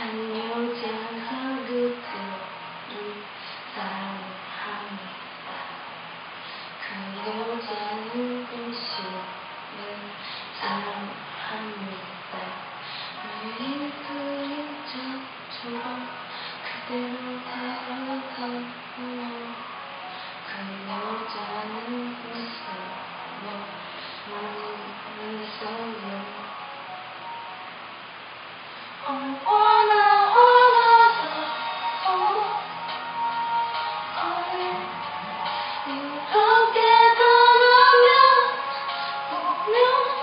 안녕 제 항상 그들을 사랑합니다. 그 여자는 글씨를 사랑합니다. 매일 그린 저처럼 그대로 다가가고 그 여자는 웃어 No.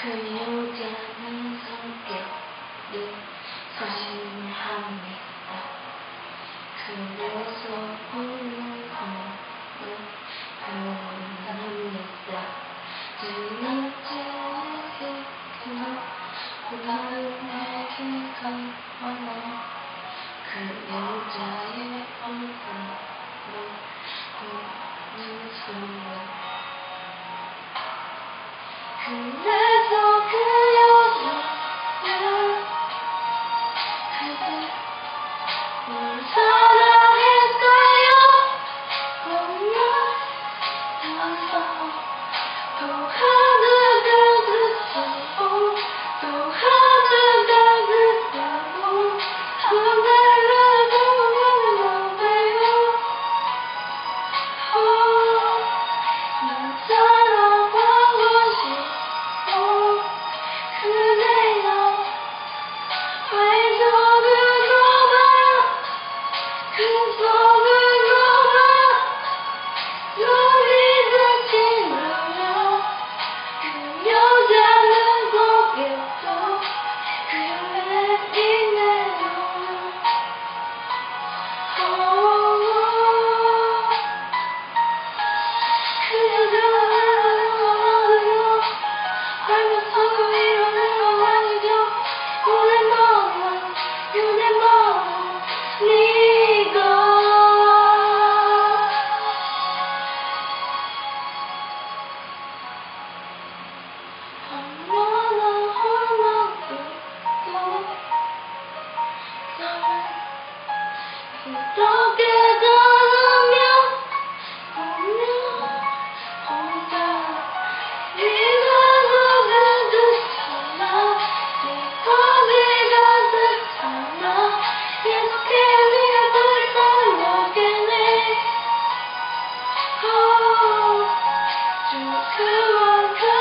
그녀자는 성격이 네, 사심한 Oh, Come on, come on.